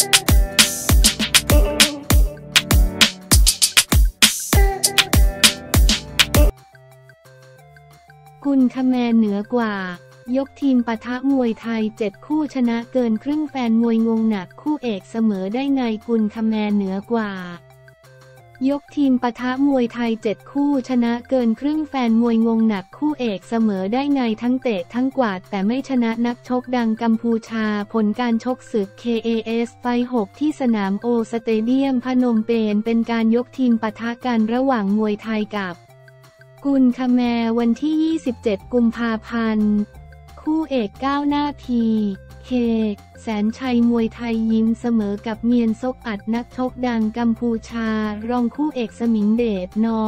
กุลคแมนเหนือกว่า ยกทีมปะทะมวยไทยเจ็ดคู่ชนะเกินครึ่งแฟนมวยงงหนักคู่เอกเสมอได้ไงกุลคแมนเหนือกว่า ยกทีมปะทะมวยไทยเจ็ดคู่ชนะเกินครึ่งแฟนมวยงงหนักคู่เอกเสมอได้ไงทั้งเตะทั้งกวาดแต่ไม่ชนะนักชกดังกัมพูชาผลการชกศึก KAS ไฟ6ที่สนามโอสเตเดียมพนมเปญเป็นการยกทีมปะทะกันระหว่างมวยไทยกับกุลคแมวันที่ 27 กุมภาพันธ์ คู่เอกก้าวหน้าที เคแสนชัยมวยไทยยิ้มเสมอกับเมียนซกอัดนักชกดังกัมพูชา รองคู่เอกสมิงเดชนอ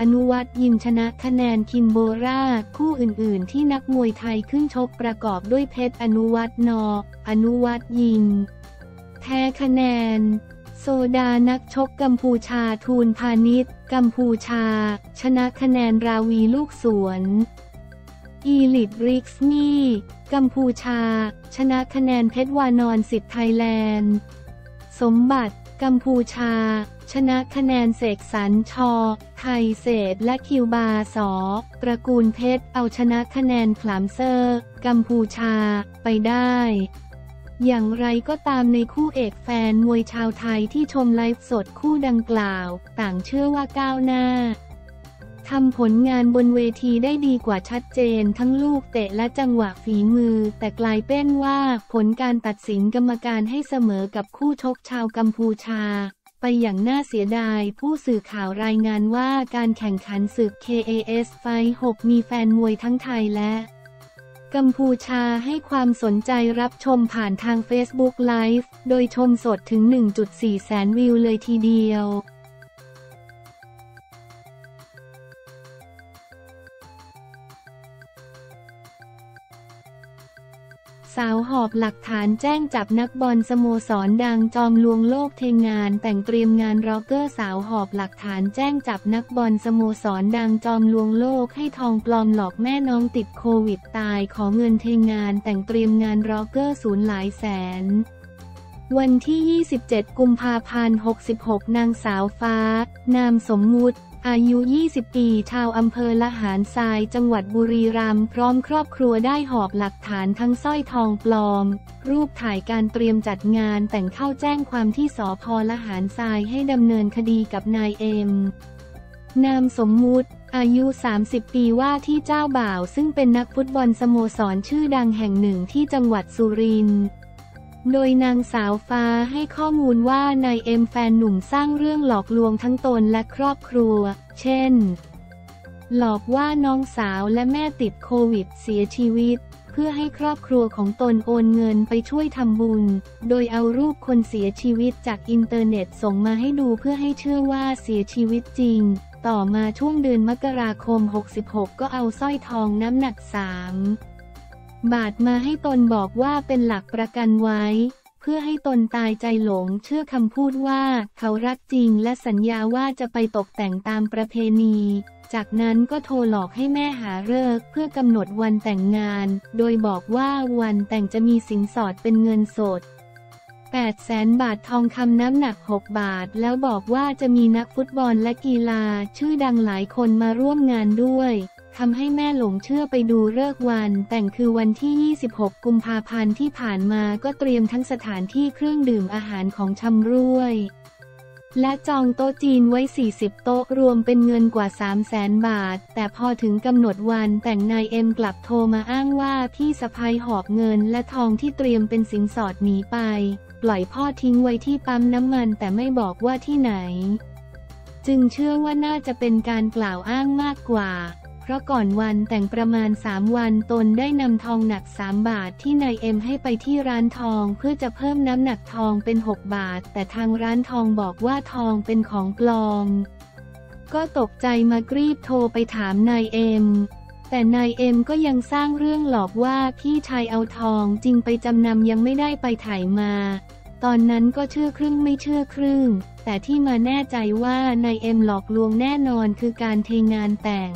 อนุวัตยิมชนะคะแนนคินโบราคู่อื่นๆ ที่นักมวยไทยขึ้นชกประกอบด้วยเพชรอนุวัตนอ อนุวัตยิมแพ้คะแนน โซดานักชกกัมพูชาทูลพาณิชย์กัมพูชา ชนะคะแนนราวีลูกสวน อีลิทริกส์มี่ กัมพูชา ชนะคะแนนเพชรวานอนสิทธิ์ไทยแลนด์ สมบัติ กัมพูชา ชนะคะแนนเสกสรรชอ ไทยเศษและคิวบาสอตระกูลเพชร เอาชนะคะแนนขลามเซอร์ กัมพูชา ไปได้อย่างไรก็ตามในคู่เอกแฟนมวยชาวไทยที่ชมไลฟ์สดคู่ดังกล่าว ต่างเชื่อว่าก้าวหน้า ทำผลงานบนเวทีได้ดีกว่าชัดเจน ทั้งลูกเตะและจังหวะฝีมือ แต่กลายเป็นว่าผลการตัดสินกรรมการให้เสมอกับคู่ชกชาวกัมพูชา ไปอย่างน่าเสียดาย ผู้สื่อข่าวรายงานว่าการแข่งขันศึก KAS ไฟ 6 มีแฟนมวยทั้งไทยและกัมพูชาให้ความสนใจรับชมผ่านทาง Facebook Live โดยชมสดถึง 1.4 แสนวิวเลยทีเดียว สาวหอบหลักฐานแจ้งจับนักบอลสโมสรดังจอมลวงโลกเทงาน แต่งเตรียมงานร็อกเกอร์สาวหอบหลักฐานแจ้งจับนักบอลสโมสรดังจอมลวงโลกให้ทองปลอมหลอกแม่น้องติดโควิดตายขอเงินเทงาน แต่งเตรียมงานร็อกเกอร์ศูนย์หลายแสนวันที่ 27 กุมภาพันธ์ 66 นางสาวฟ้า นามสมมุติ อายุ 20 ปี ชาวอำเภอละหานทราย จังหวัดบุรีรัมย์ พร้อมครอบครัวได้หอบหลักฐานทั้งสร้อยทองปลอม รูปถ่ายการเตรียมจัดงานแต่งเข้าแจ้งความที่สพละหารทรายให้ดำเนินคดีกับนายเอ็ม นามสมมุติ อายุ 30 ปีว่าที่เจ้าบ่าว ซึ่งเป็นนักฟุตบอลสโมสรชื่อดังแห่งหนึ่งที่จังหวัดสุรินทร์ โดยนางสาวฟ้าให้ข้อมูลว่านายเอ็มแฟนหนุ่มสร้างเรื่องหลอกลวงทั้งตนและครอบครัว เช่น หลอกว่าน้องสาวและแม่ติดโควิดเสียชีวิต เพื่อให้ครอบครัวของตนโอนเงินไปช่วยทำบุญ โดยเอารูปคนเสียชีวิตจากอินเทอร์เน็ตส่งมาให้ดูเพื่อให้เชื่อว่าเสียชีวิตจริง ต่อมาช่วงเดือนมกราคม 66 ก็เอาสร้อยทองน้ำหนักสาม บาทมาให้ตนบอกว่าเป็นหลักประกันไว้ เพื่อให้ตนตายใจหลงเชื่อคำพูดว่าเขารักจริงและสัญญาว่าจะไปตกแต่งตามประเพณี จากนั้นก็โทรหลอกให้แม่หาเลิกเพื่อกำหนดวันแต่งงาน โดยบอกว่าวันแต่งจะมีสินสอดเป็นเงินสด8แสนบาททองคำน้ำหนัก 6 บาท แล้วบอกว่าจะมีนักฟุตบอลและกีฬาชื่อดังหลายคนมาร่วมงานด้วย ทำให้แม่หลงเชื่อไปดูเลิกวัน แต่งคือวันที่ 26 กุมภาพันธ์ที่ผ่านมาก็เตรียมทั้งสถานที่เครื่องดื่มอาหารของชำร่วย และจองโต๊ะจีนไว้ 40 โต๊ะรวมเป็นเงินกว่า 3 0 0แสนบาท แต่พอถึงกำหนดวันแต่งนายเอ็มกลับโทรมาอ้างว่าพี่สะพ้ยหอบเงินและทองที่เตรียมเป็นสินสอดหนีไป ปล่อยพ่อทิ้งไว้ที่ปั๊มน้ำมันแต่ไม่บอกว่าที่ไหน จึงเชื่อว่าน่าจะเป็นการกล่าวอ้างมากกว่า ราะก่อนวันแต่งประมาณ 3 วันตนได้นำทองหนัก 3 บาทที่นายเอ็มให้ไปที่ร้านทองเพื่อจะเพิ่มน้ำหนักทองเป็น 6 บาท แต่ทางร้านทองบอกว่าทองเป็นของปลอม ก็ตกใจมากรีบโทรไปถามนายเอ็มแต่นายเอ็มก็ยังสร้างเรื่องหลอกว่าพี่ชายเอาทองจริงไปจำนำยังไม่ได้ไปถ่ายมา ตอนนั้นก็เชื่อครึ่งไม่เชื่อครึ่ง แต่ที่มาแน่ใจว่านายเอ็มหลอกลวงแน่นอนคือการเทงานแต่ง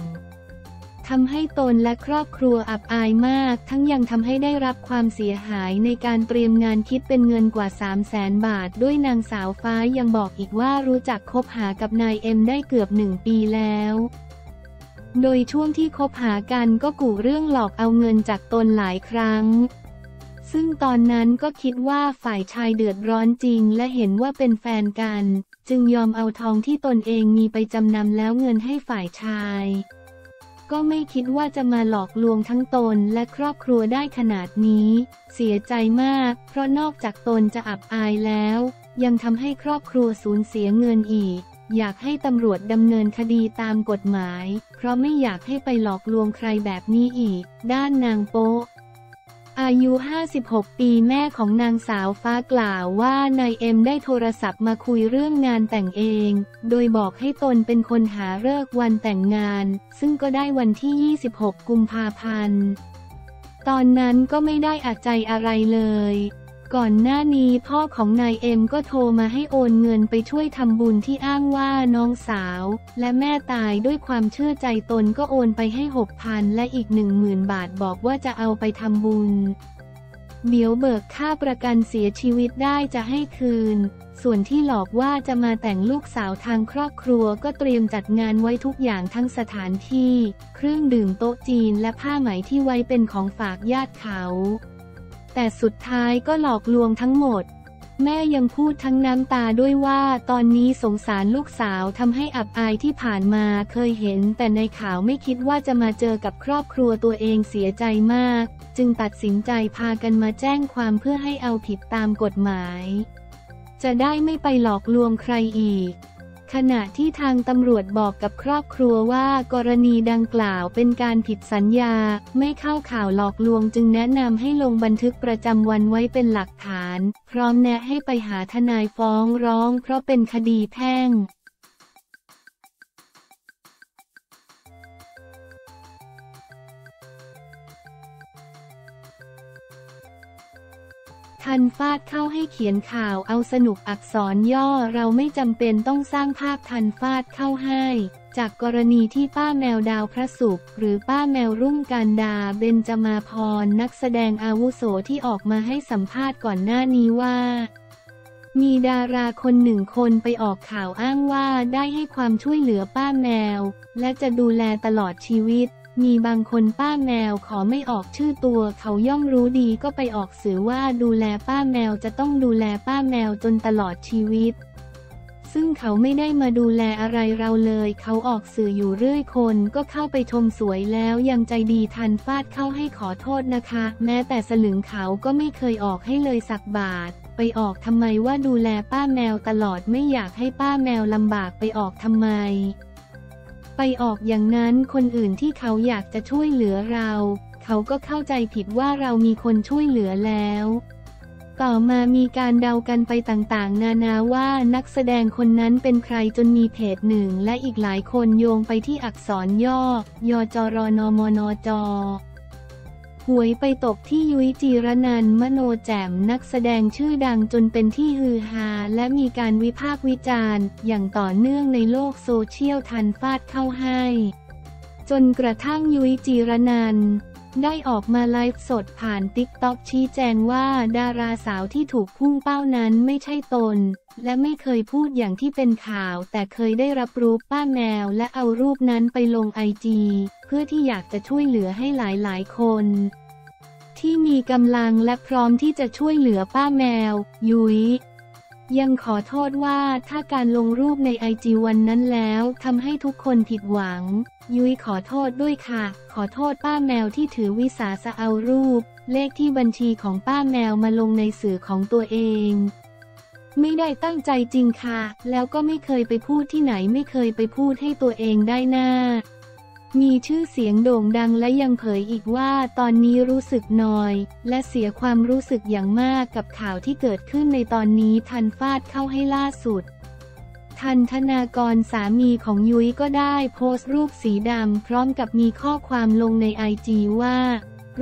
ทำให้ตนและครอบครัวอับอายมาก ทั้งยังทำให้ได้รับความเสียหายในการเตรียมงานคิดเป็นเงินกว่า 3 0 0แสนบาท ด้วยนางสาวฟ้ายังบอกอีกว่ารู้จักคบหากับนายเอ็มได้เกือบหนึ่งปีแล้วโดยช่วงที่คบหากันก็กู่เรื่องหลอกเอาเงินจากตนหลายครั้ง ซึ่งตอนนั้นก็คิดว่าฝ่ายชายเดือดร้อนจริงและเห็นว่าเป็นแฟนกัน จึงยอมเอาทองที่ตนเองมีไปจำนำแล้วเงินให้ฝ่ายชาย ก็ไม่คิดว่าจะมาหลอกลวงทั้งตนและครอบครัวได้ขนาดนี้ เสียใจมาก เพราะนอกจากตนจะอับอายแล้ว ยังทำให้ครอบครัวสูญเสียเงินอีก อยากให้ตำรวจดำเนินคดีตามกฎหมาย เพราะไม่อยากให้ไปหลอกลวงใครแบบนี้อีก ด้านนางโป๊ะ อายุ 56 ปีแม่ของนางสาวฟ้ากล่าวว่านายเอ็มได้โทรศัพท์มาคุยเรื่องงานแต่งเอง โดยบอกให้ตนเป็นคนหาเลิกวันแต่งงาน ซึ่งก็ได้วันที่ 26 กุมภาพันธ์ ตอนนั้นก็ไม่ได้อัดใจอะไรเลย ก่อนหน้านี้พ่อของนายเอ็มก็โทรมาให้โอนเงินไปช่วยทำบุญที่อ้างว่าน้องสาว และแม่ตายด้วยความเชื่อใจตนก็โอนไปให้หกพันและอีกหนึ่งหมื่นบาทบอกว่าจะเอาไปทำบุญ เดี๋ยวเบิกค่าประกันเสียชีวิตได้จะให้คืน ส่วนที่หลอกว่าจะมาแต่งลูกสาวทางครอบครัวก็เตรียมจัดงานไว้ทุกอย่างทั้งสถานที่ เครื่องดื่มโต๊ะจีนและผ้าไหมที่ไว้เป็นของฝากญาติเขา แต่สุดท้ายก็หลอกลวงทั้งหมด แม่ยังพูดทั้งน้ำตาด้วยว่าตอนนี้สงสารลูกสาวทำให้อับอายที่ผ่านมาเคยเห็น แต่ในข่าวไม่คิดว่าจะมาเจอกับครอบครัวตัวเองเสียใจมาก จึงตัดสินใจพากันมาแจ้งความเพื่อให้เอาผิดตามกฎหมาย จะได้ไม่ไปหลอกลวงใครอีก ขณะที่ทางตำรวจบอกกับครอบครัวว่ากรณีดังกล่าวเป็นการผิดสัญญา ไม่เข้าข่าวหลอกลวงจึงแนะนำให้ลงบันทึกประจำวันไว้เป็นหลักฐาน พร้อมแนะให้ไปหาทนายฟ้องร้องเพราะเป็นคดีแพ่ง ทันฟาดเข้าให้เขียนข่าวเอาสนุกอักษรย่อเราไม่จำเป็นต้องสร้างภาพทันฟาดเข้าให้ จากกรณีที่ป้าแมวดาวพระศุกหรือป้าแมวรุ่งการดาเบญจมาพรนักแสดงอาวุโสที่ออกมาให้สัมภาษณ์ก่อนหน้านี้ว่ามีดาราคนหนึ่งคนไปออกข่าวอ้างว่าได้ให้ความช่วยเหลือป้าแมว และจะดูแลตลอดชีวิต มีบางคนป้าแมวขอไม่ออกชื่อตัว เขาย่อมรู้ดีก็ไปออกสื่อว่าดูแลป้าแมวจะต้องดูแลป้าแมวจนตลอดชีวิต ซึ่งเขาไม่ได้มาดูแลอะไรเราเลย เขาออกสื่ออยู่เรื่อยคนก็เข้าไปชมสวยแล้วยังใจดีทันฟาดเข้าให้ขอโทษนะคะ แม้แต่สลึงเขาก็ไม่เคยออกให้เลยสักบาท ไปออกทำไมว่าดูแลป้าแมวตลอดไม่อยากให้ป้าแมวลำบากไปออกทำไม ไปออกอย่างนั้นคนอื่นที่เขาอยากจะช่วยเหลือเรา เขาก็เข้าใจผิดว่าเรามีคนช่วยเหลือแล้ว ต่อมามีการเดากันไปต่างๆ นานาว่านักแสดงคนนั้นเป็นใครจนมีเพจหนึ่งและอีกหลายคนโยงไปที่อักษรย่อ ยอจรนมนจ หวยไปตกที่ยุ้ยจีรนันมโนแจ่มนักแสดงชื่อดังจนเป็นที่ฮือฮาและมีการวิพากษ์วิจารณ์ อย่างต่อเนื่องในโลกโซเชียลทันฟาดเข้าให้ จนกระทั่งยุ้ยจีรนัน ได้ออกมาไลฟ์สดผ่าน TikTok ชี้แจงว่าดาราสาวที่ถูกพุ่งเป้านั้นไม่ใช่ตน และไม่เคยพูดอย่างที่เป็นข่าว แต่เคยได้รับรูปป้าแมวและเอารูปนั้นไปลง IG เพื่อที่อยากจะช่วยเหลือให้หลายๆ คน ที่มีกำลังและพร้อมที่จะช่วยเหลือป้าแมว ยุ้ย ยังขอโทษว่าถ้าการลงรูปใน IG วันนั้นแล้วทำให้ทุกคนผิดหวัง ยุ้ยขอโทษด้วยค่ะ ขอโทษป้าแมวที่ถือวิสาสะเอารูป เลขที่บัญชีของป้าแมวมาลงในสื่อของตัวเอง ไม่ได้ตั้งใจจริงค่ะ แล้วก็ไม่เคยไปพูดที่ไหนไม่เคยไปพูดให้ตัวเองได้หน้า มีชื่อเสียงโด่งดังและยังเผยอีกว่าตอนนี้รู้สึกนอย และเสียความรู้สึกอย่างมากกับข่าวที่เกิดขึ้นในตอนนี้ทันฟาดเข้าให้ล่าสุด ทันธนากรสามีของยุ้ยก็ได้โพสต์รูปสีดำพร้อมกับมีข้อความลงในไอจีว่า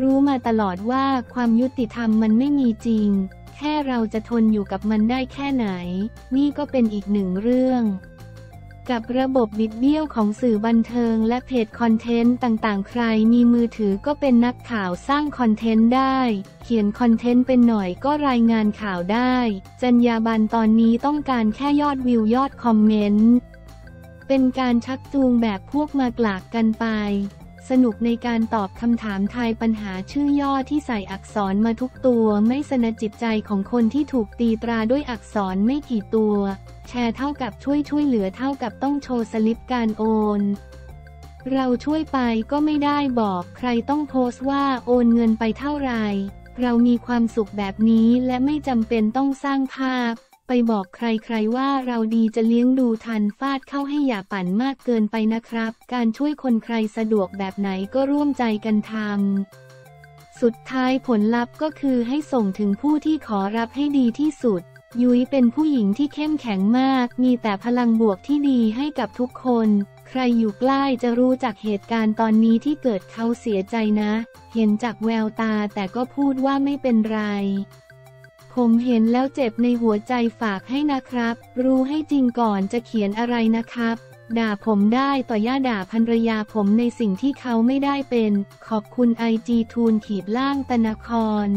รู้มาตลอดว่าความยุติธรรมมันไม่มีจริง แค่เราจะทนอยู่กับมันได้แค่ไหน นี่ก็เป็นอีกหนึ่งเรื่อง กับระบบบิดเบี้ยวของสื่อบันเทิงและเพจคอนเทนต์ต่างๆ ใครมีมือถือก็เป็นนักข่าวสร้างคอนเทนต์ได้ เขียนคอนเทนต์เป็นหน่อยก็รายงานข่าวได้ จรรยาบรรณตอนนี้ต้องการแค่ยอดวิวยอดคอมเมนต์ เป็นการชักจูงแบบพวกมากลากกันไป สนุกในการตอบคำถามทายปัญหาชื่อย่อที่ใส่อักษรมาทุกตัว ไม่สนจิตใจของคนที่ถูกตีตราด้วยอักษรไม่กี่ตัว แชร์เท่ากับช่วยช่วยเหลือเท่ากับต้องโชว์สลิปการโอน เราช่วยไปก็ไม่ได้บอกใครต้องโพสต์ว่าโอนเงินไปเท่าไร เรามีความสุขแบบนี้และไม่จำเป็นต้องสร้างภาพ ไปบอกใครๆว่าเราดีจะเลี้ยงดูทันฟาดเข้าให้อย่าปั่นมากเกินไปนะครับ การช่วยคนใครสะดวกแบบไหนก็ร่วมใจกันทำ สุดท้ายผลลัพธ์ก็คือให้ส่งถึงผู้ที่ขอรับให้ดีที่สุด ยุ้ยเป็นผู้หญิงที่เข้มแข็งมาก มีแต่พลังบวกที่ดีให้กับทุกคน ใครอยู่ใกล้จะรู้จากเหตุการณ์ตอนนี้ที่เกิดเขาเสียใจนะ เห็นจากแววตาแต่ก็พูดว่าไม่เป็นไร ผมเห็นแล้วเจ็บในหัวใจฝากให้นะครับ รู้ให้จริงก่อนจะเขียนอะไรนะครับ ด่าผมได้ต่อย่าด่าภรรยาผมในสิ่งที่เขาไม่ได้เป็น ขอบคุณไอจีทูนขีดล่างตนคร